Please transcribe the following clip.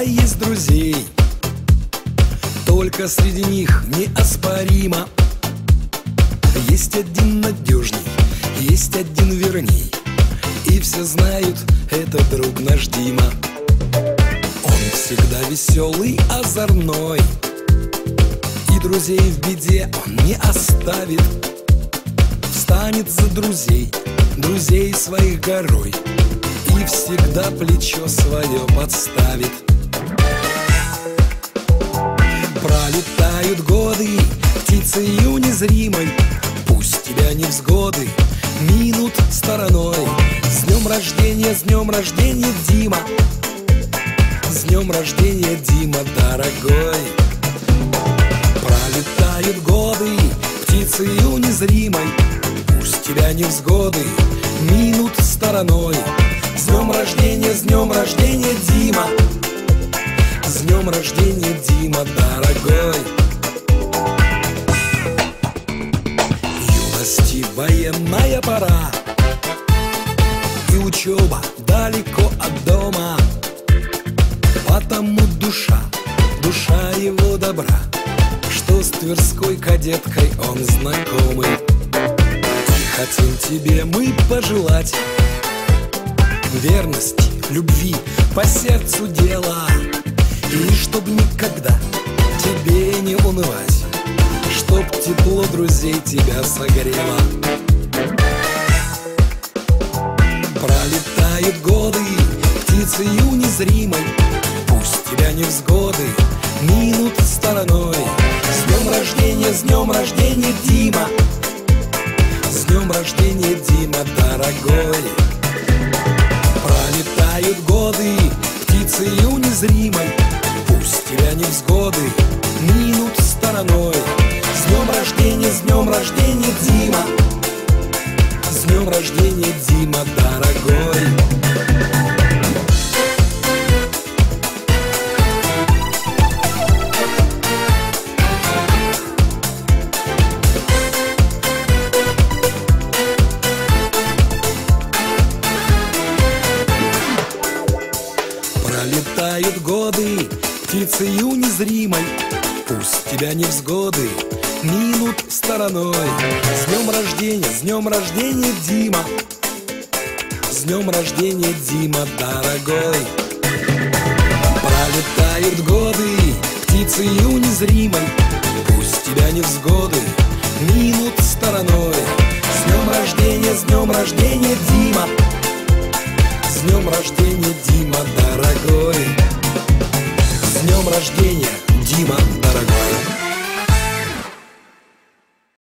Немало есть друзей. Только среди них неоспоримо. Есть один надежный, есть один верней. И все знают, это друг наш Дима. Он всегда веселый, озорной. И друзей в беде он не оставит. Встанет за друзей, друзей своих горой. И всегда плечо свое подставит Пролетают годы, птицею незримой Пусть тебя невзгоды минут стороной. С днем рождения, с днем рождения, Дима! С днем рождения, Дима, дорогой! Пролетают годы, птицею незримой Пусть тебя невзгоды минут стороной. С днем рождения, с днем рождения, Дима! С днем рождения, Дима, дорогой Юности военная пора. И учеба далеко от дома. Потому душа, душа его добра Что с Тверской кадеткой он знакомый. Хотим тебе мы пожелать Верности, любви, по сердцу дела тебя согрело. Пролетают годы, птицею незримой Пусть тебя невзгоды минут стороной. С днем рождения, с днем рождения, Дима! С днем рождения, Дима, дорогой! Пролетают годы, птицею незримой Пусть тебя невзгоды с днем рождения, Дима. С днем рождения, Дима, дорогой. Пролетают годы, птицею незримой Пусть тебя невзгоды минут стороной. С днем рождения, с днем рождения, Дима! С днем рождения, Дима, дорогой! Пролетают годы, птицы незримой, Пусть тебя не невзгоды минут стороной. С днем рождения, с днем рождения, Дима! С днем рождения, Дима, дорогой! С днем рождения, Дима, дорогой!